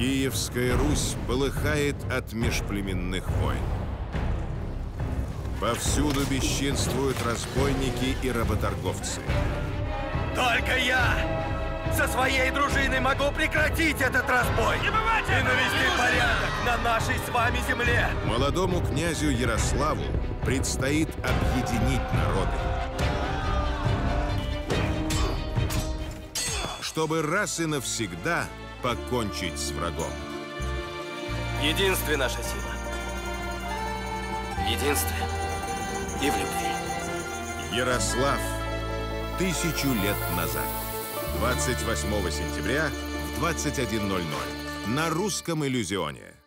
Киевская Русь полыхает от межплеменных войн. Повсюду бесчинствуют разбойники и работорговцы. Только я со своей дружиной могу прекратить этот разбой и навести порядок на нашей с вами земле. Молодому князю Ярославу предстоит объединить народы. Чтобы раз и навсегда покончить с врагом. Единстве наша сила. Единстве и в любви. Ярослав. Тысячу лет назад. 28 сентября в 21.00 на русском иллюзионе.